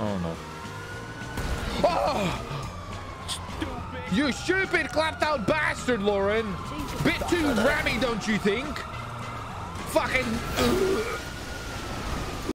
Oh no. Oh! You stupid clapped out bastard, Lauren! Bit too rammy, don't you think? Fucking.